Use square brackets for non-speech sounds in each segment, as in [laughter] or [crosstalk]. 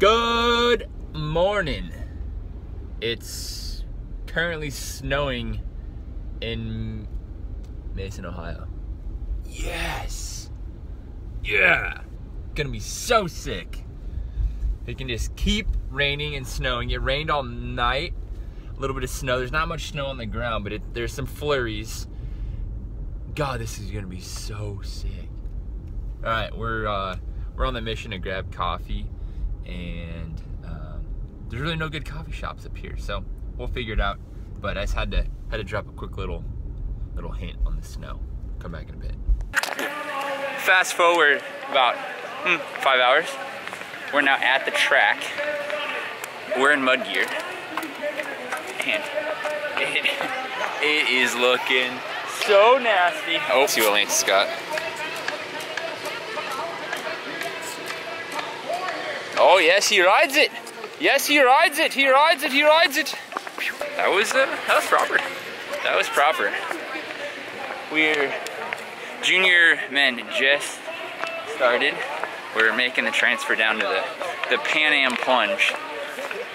Good morning. It's currently snowing in Mason, Ohio. Yes. Yeah. Gonna be so sick. It can just keep raining and snowing. It rained all night. A little bit of snow. There's not much snow on the ground, but it, there's some flurries. God, this is gonna be so sick. All right, we're uh, we're on the mission to grab coffee, and um, there's really no good coffee shops up here, so we'll figure it out. But I just had to had to drop a quick little little hint on the snow. Come back in a bit. Fast forward about hmm, five hours. We're now at the track. We're in mud gear. And it, [laughs] it is looking so nasty. Oh, see what Lance got. Oh yes, he rides it. Yes, he rides it. He rides it. He rides it. That was uh, that was proper. That was proper. We're junior men just started. We're making the transfer down to the the Pan Am plunge.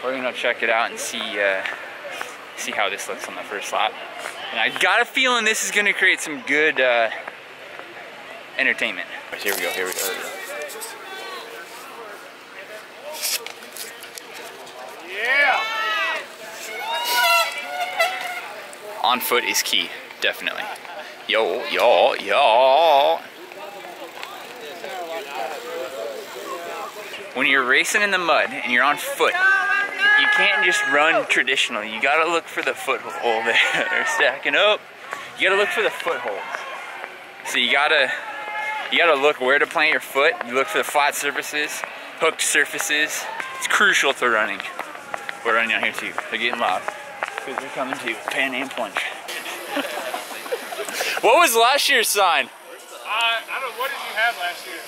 We're gonna check it out and see uh, see how this looks on the first lap. And I got a feeling this is gonna create some good uh, entertainment. Here we go. Here we go. Here we go. On foot is key, definitely. Yo, yo, yo. When you're racing in the mud and you're on foot, you can't just run traditionally. You gotta look for the foothold [laughs] there. They're stacking up. You gotta look for the footholds. So you gotta, you gotta look where to plant your foot. You look for the flat surfaces, hooked surfaces. It's crucial to running. We're running out here too. They're getting loud because they're coming to Pan Am Plunge. [laughs] what was last year's sign? Uh, I don't. What did you have last year?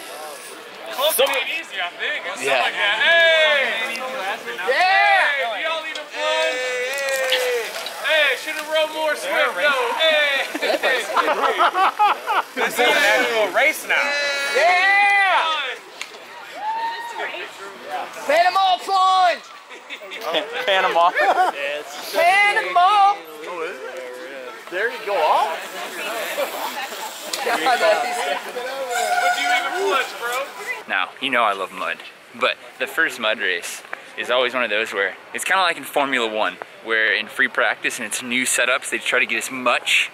Close Some- to ain't easy, I think. Or something Yeah. like that. Hey! Yeah! Hey, y'all need a plunge? Hey, should have run more swift though. Hey! this is an actual race now. Yeah! Panama plunge! [laughs] Panama. Panama! There you go. Off. But do you even plunge, bro? Now, you know I love mud, but the first mud race is always one of those where it's kind of like in Formula One, where in free practice and it's new setups, they try to get as much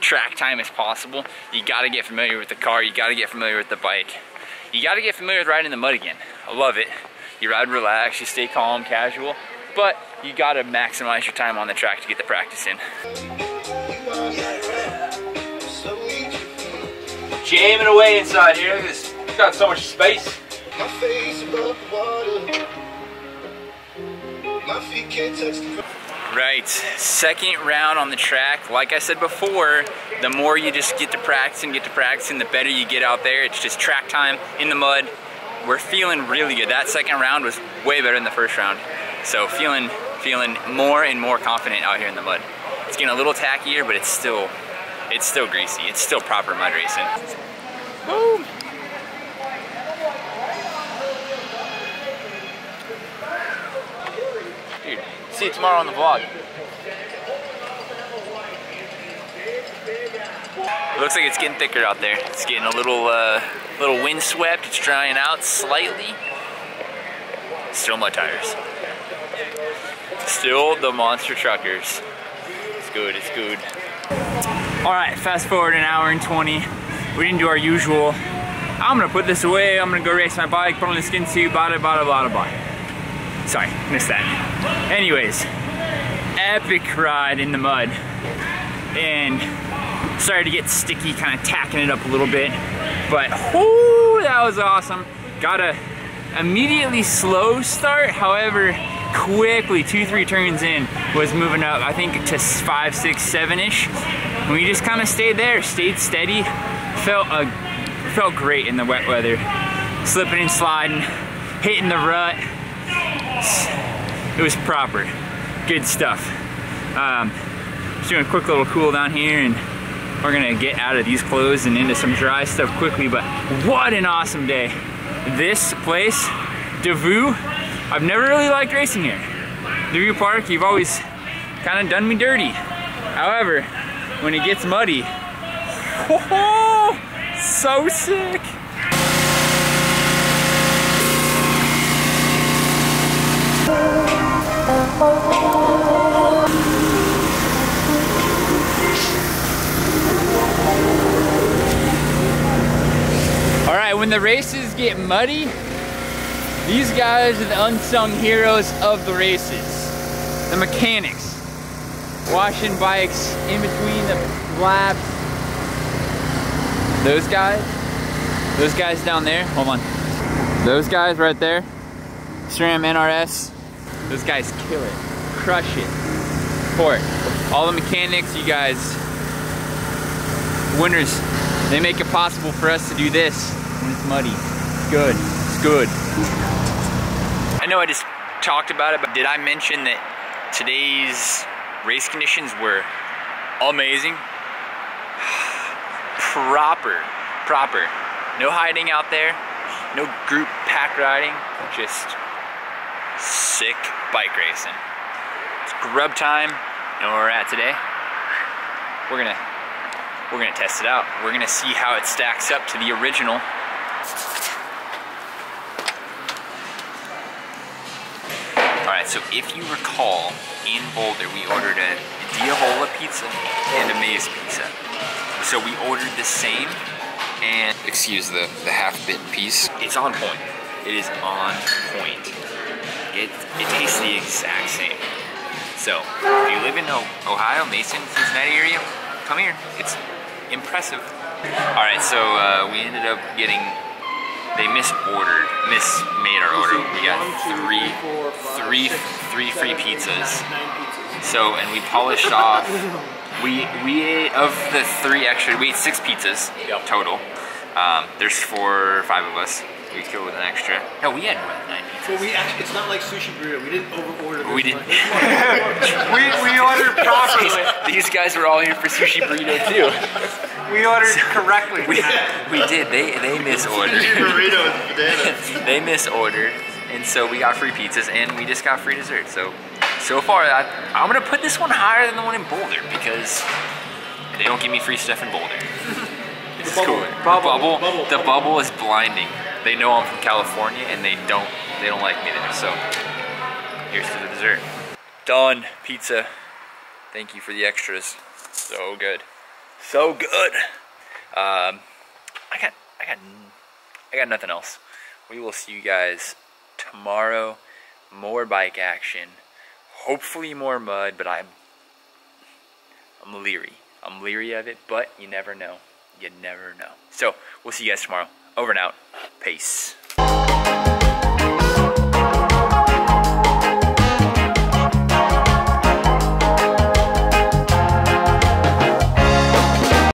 track time as possible. You got to get familiar with the car, you got to get familiar with the bike. You got to get familiar with riding in the mud again. I love it. You ride relaxed, you stay calm, casual, but you got to maximize your time on the track to get the practice in. Jamming away inside here. Look at this. It's got so much space. My face above the water. My feet can't touch the Right, second round on the track. Like I said before, the more you just get to practice and get to practice, and the better you get out there. It's just track time in the mud. We're feeling really good. That second round was way better than the first round. So feeling feeling more and more confident out here in the mud. It's getting a little tackier, but it's still it's still greasy. It's still proper mud racing. Boom. Dude, see you tomorrow on the vlog. Looks like it's getting thicker out there. It's getting a little, uh, little windswept. It's drying out slightly. Still mud tires. Still the monster truckers. It's good. It's good. All right, fast forward an hour and 20. We didn't do our usual. I'm gonna put this away. I'm gonna go race my bike, put on the skin suit, blah, blah, blah, blah. Sorry, missed that. Anyways, epic ride in the mud. And started to get sticky, kind of tacking it up a little bit. But whoo, that was awesome. Got a immediately slow start, however, quickly, two, three turns in, was moving up, I think to five, six, seven-ish. And we just kind of stayed there, stayed steady, felt a, felt great in the wet weather. Slipping and sliding, hitting the rut. It was proper. Good stuff. Um, just doing a quick little cool down here and we're gonna get out of these clothes and into some dry stuff quickly, but what an awesome day. This place, Devou, I've never really liked racing here. Devou Park, you've always kind of done me dirty. However, when it gets muddy, [laughs] oh, so sick. Get muddy, these guys are the unsung heroes of the races. The mechanics, washing bikes in between the laps. Those guys, those guys down there, hold on. Those guys right there, SRAM NRS, those guys kill it, crush it, for it. All the mechanics, you guys, winners, they make it possible for us to do this when it's muddy. Good, it's good. I know I just talked about it, but did I mention that today's race conditions were amazing? [sighs] proper, proper. No hiding out there, no group pack riding, just sick bike racing. It's grub time, you know where we're at today? We're gonna we're gonna test it out. We're gonna see how it stacks up to the original. So if you recall, in Boulder, we ordered a Diavola pizza and a Maze pizza. So we ordered the same, and excuse the, the half-bitten piece. It's on point. It is on point. It, it tastes the exact same. So, if you live in Ohio, Mason, Cincinnati area, come here. It's impressive. All right, so uh, we ended up getting, they misordered, mismade our order. We got three, three, three free pizzas. So, and we polished [laughs] off, we, we ate, of the three extra, we ate six pizzas total. Um, there's four or five of us. We killed with an extra. No, we had one than nine pizzas. Well, we actually, it's not like sushi burrito. We didn't over order. We didn't. [laughs] We, we ordered properly. These guys were all here for sushi burrito too. We ordered correctly. We, we did. They they misordered. sushi burrito with bananas. [laughs] they misordered, and so we got free pizzas, and we just got free dessert. So so far, I, I'm gonna put this one higher than the one in Boulder because they don't give me free stuff in Boulder. This is cooler. The bubble, Bubble. the bubble is blinding. They know I'm from California, and they don't they don't like me there. So here's to the dessert. Done pizza. Thank you for the extras. So good. So good. Um, I got, I got, I got nothing else. We will see you guys tomorrow. More bike action. Hopefully more mud, but I'm, I'm leery. I'm leery of it, but you never know. You never know. So we'll see you guys tomorrow. Over and out. Peace.